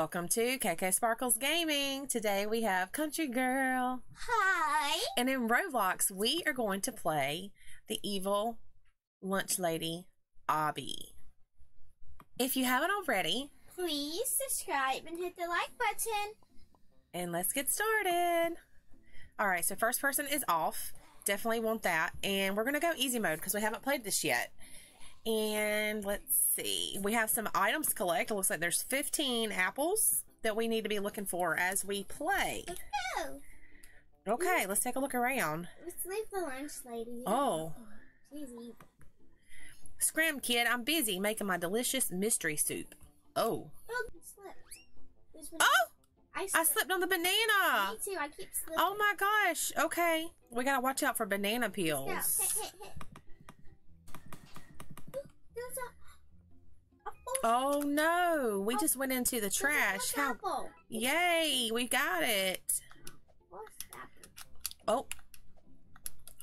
Welcome to KK Sparkles Gaming. Today we have Country Girl. Hi. And in Roblox, we are going to play the evil lunch lady, Obby. If you haven't already, Please subscribe and hit the like button. and let's get started. All right, so first person is off. Definitely want that. And we're going to go easy mode because we haven't played this yet. And let's see. We have some items to collect. It looks like there's 15 apples that we need to be looking for as we play. Oh, Okay, let's take a look around. let's leave the lunch lady. Oh. Scram kid, I'm busy making my delicious mystery soup. Oh. Oh, I slipped. Oh! I I slipped. slipped on the banana. Me too. I keep slipping. Oh my gosh. Okay. We gotta watch out for banana peels. Hit, hit, hit. Ooh, There's a. a full- Oh no. We just went into the trash. How apple. Yay, we got it. What's that? Oh.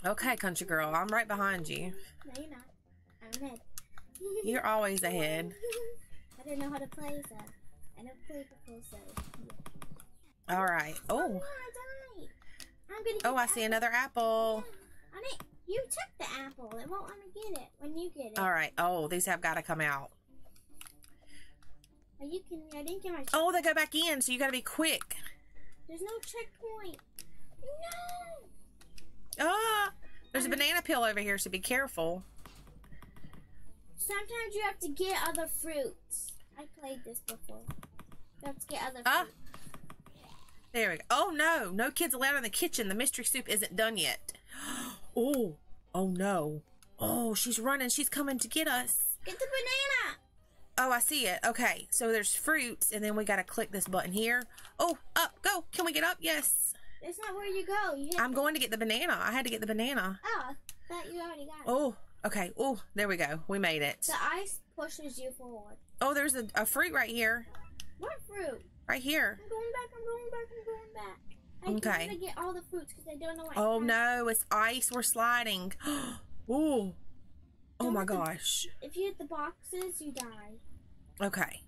Okay, country girl. I'm right behind you. No, you're not. I'm ahead. You're always ahead. I don't know how to play, so I don't play before, so. All right. Oh, Oh. I died. I'm gonna. Oh, see another apple. You took the apple. It won't let me get it when you get it. All right. Oh, these have got to come out. Oh, you can. I didn't get my. Oh, they go back in, so you got to be quick. There's no checkpoint. No. Ah, there's a banana peel over here, so be careful. Sometimes you have to get other fruits. I played this before. To get other Ah. fruits. There we go. Oh no, no kids allowed in the kitchen. The mystery soup isn't done yet. Oh, oh no. Oh, she's running. She's coming to get us. Get the banana. Oh, I see it. Okay, so there's fruits, and then we gotta click this button here. Oh, up, go. Can we get up? Yes. That's not where you go. You. I'm going to get the banana. I had to get the banana. oh, thought you already got it. Oh, okay. Oh, there we go. We made it. The ice pushes you forward. Oh, there's a, a fruit right here. What fruit? Right here. I'm going back. I'm going back. I'm going back. I Okay. gotta get all the fruits because I don't know what. Oh no, it's ice. We're sliding. oh. Oh my Don't the- gosh. If you hit the boxes, you die. Okay.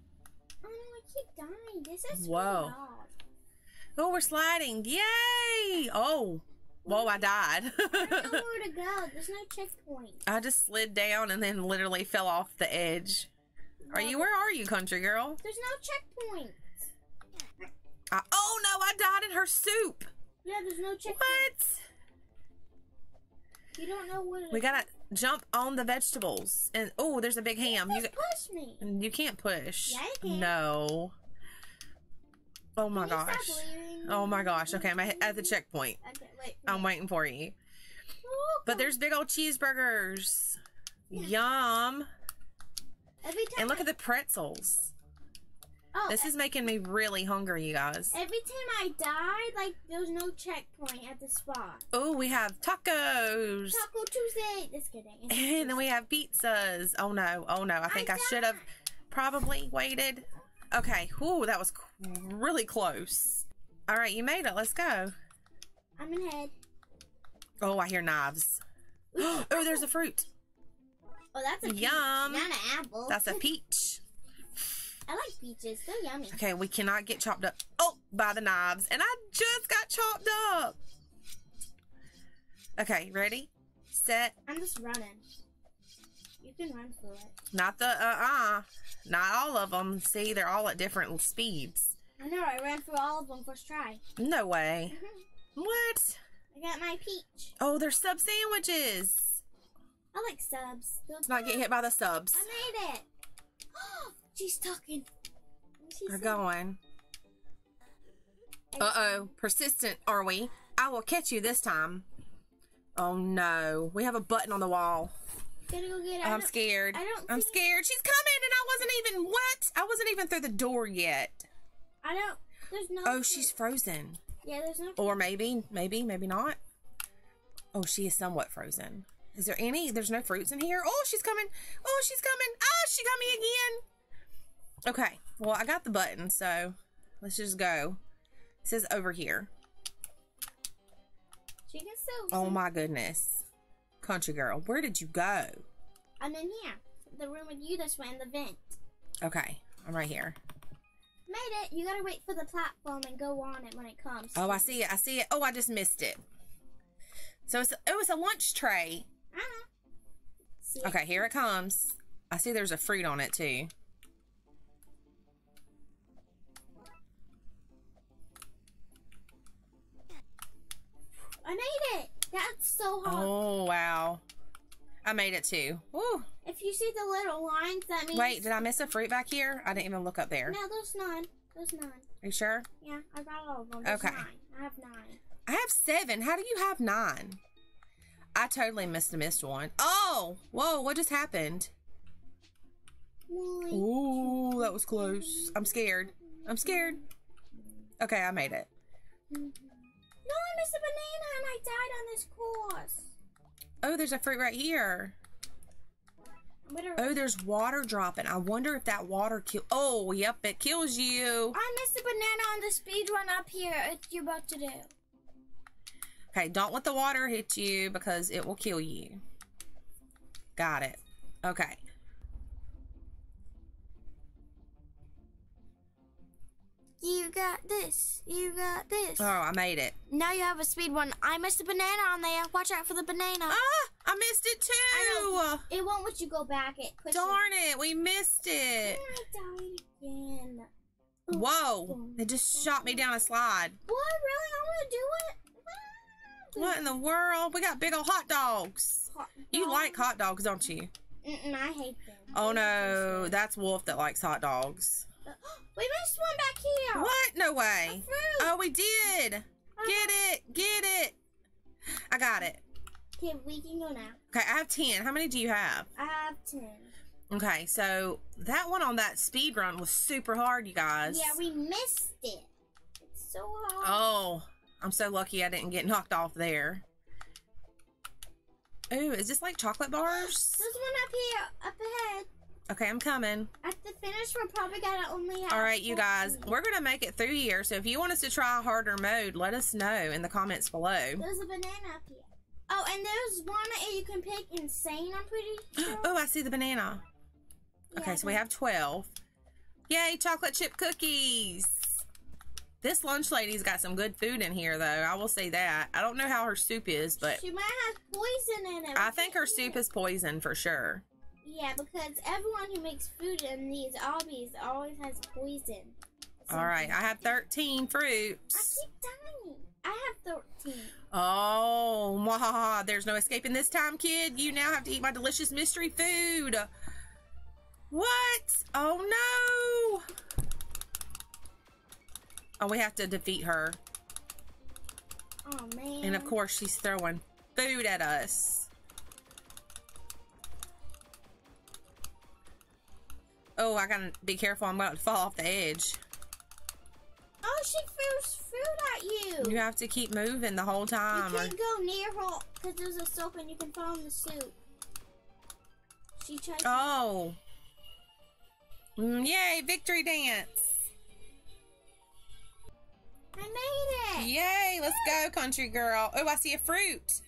Oh no, I keep dying. This is Whoa. Oh, we're sliding. Yay! Oh. Whoa, I died. I don't know where to go. There's no checkpoint. I just slid down and then literally fell off the edge. Are you, where are you, country girl? There's no checkpoint. I, oh no, I died in her soup. Yeah, there's no checkpoint. What? You don't know what. It We gotta jump on the vegetables. And oh, there's a big ham. You, push me. you can't push. Yeah, can. No. Oh my Can you stop gosh. Oh my gosh. Okay, I'm at the checkpoint. Okay, wait. I'm waiting for you. Oh, But there's big old cheeseburgers. Yum. every time. And look at the pretzels. Oh, This is making me really hungry, you guys. every time I died, like there's no checkpoint at the spot. Oh, we have tacos. Taco Tuesday. Just kidding. And then we have pizzas. Oh no. Oh no. I think I, I should have probably waited. Okay. Ooh, that was really close. All right, you made it. Let's go. I'm in head. Oh, I hear knives. Ooh, Oh, there's a fruit. Oh, that's a peach, Yum. not an apple. That's a peach. I like peaches. They're yummy. Okay, we cannot get chopped up. Oh, by the knives. And I just got chopped up. Okay, ready? Set. I'm just running. You can run for it. Not the uh-uh. Not all of them. See, they're all at different speeds. I know. I ran through all of them first try. No way. Mhm. What? I got my peach. Oh, they're sub sandwiches. I like subs. They're not get hit by the subs. I made it. She's talking. She We're going. Uh-oh. Persistent, are we? I will catch you this time. Oh no. We have a button on the wall. Gotta go get it. I'm scared. I don't I'm scared. She's coming and I wasn't even what? I wasn't even through the door yet. I don't. There's no. Oh, she's frozen. Yeah, there's no. Or maybe, maybe, maybe not. Oh, she is somewhat frozen. Is there any? There's no fruits in here. Oh, she's coming. Oh, she's coming. Oh, she got me again. Okay. Well, I got the button, so let's just go. It says over here. She can still. Oh my goodness. Country girl, where did you go? I'm in here. The room with you. That's in the vent. Okay, I'm right here. Made it. You gotta wait for the platform and go on it when it comes. Oh, I see it. I see it. Oh, I just missed it. So it's it was a lunch tray. I know. See? Okay, here it comes. I see there's a fruit on it too. I made it. That's so hard. Oh wow. I made it too. Woo. If you see the little lines, that means. Wait, did I miss a fruit back here? I didn't even look up there. No, there's none. There's none. Are you sure? Yeah, I got all of them. There's Okay. nine. I have nine. I have seven. How do you have nine? I totally missed a missed one. Oh, whoa, what just happened? Ooh, that was close. I'm scared. I'm scared. Okay, I made it. Mm-hmm. Missed a banana and I died on this course. Oh, there's a fruit right here. Oh, there's water dropping. I wonder if that water kill. Oh, yep, it kills you. I missed a banana on the speed run up here. It's you're about to do. Okay, don't let the water hit you because it will kill you. Got it. Okay. You got this. You got this. Oh, I made it. Now you have a speed one. I missed a banana on there. Watch out for the banana. Ah, I missed it I too. It won't let you go back. It pushes. Darn it, we missed it. I died again. Whoa, it just shot me down a slide. What? Really? I want to do it. What in the world? We got big old hot dogs. Hot You like hot dogs, don't you? Mm-mm, I hate them. Oh no, that's Wolf that likes hot dogs. We missed one back here. What? No way. Oh, we did. Uh, get it. Get it. I got it. Okay, we can go now. Okay, I have 10. How many do you have? I have ten. Okay, so that one on that speed run was super hard, you guys. Yeah, we missed it. It's so hard. Oh, I'm so lucky I didn't get knocked off there. Ooh, is this like chocolate bars? There's one up here, up ahead. Okay, I'm coming. At the finish, we're probably gonna only have. All right, you guys, 14. we're going to make it through here. So if you want us to try a harder mode, let us know in the comments below. There's a banana up here. Oh, and there's one that you can pick insane. I'm pretty sure. Oh, I see the banana. Okay, so we have 12. Yay, chocolate chip cookies. This lunch lady's got some good food in here, though. I will say that. I don't know how her soup is, but She might have poison in it. I think her soup is poison for sure. Yeah, because everyone who makes food in these obbies always has poison. All right, I have 13 fruits. I keep dying. I have 13. Oh, mwahaha. There's no escaping this time, kid. You now have to eat my delicious mystery food. What? Oh, no. Oh, we have to defeat her. Oh, man. And of course, she's throwing food at us. Oh, I gotta be careful. I'm about to fall off the edge. Oh, she throws food at you. You have to keep moving the whole You time. or- can't go near her because there's a soap and you can fall in the soup. She tries. Oh. Mm, yay, victory dance. I made it. Yay, let's go, country girl. Oh, I see a fruit.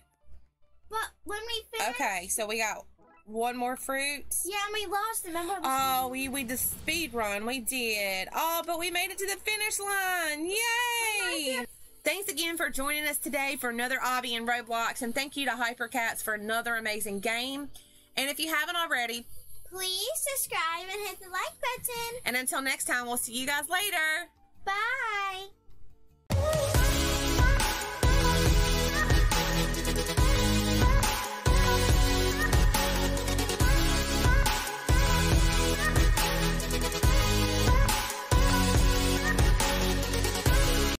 But when we finished. Okay, so we got one more fruit. Yeah, and we lost. Remember? the- Oh, we we did speed run. We did. Oh, but we made it to the finish line. Yay! Thanks again for joining us today for another Obby and Roblox, and thank you to Hypercatz for another amazing game. And if you haven't already, Please subscribe and hit the like button. and until next time, we'll see you guys later.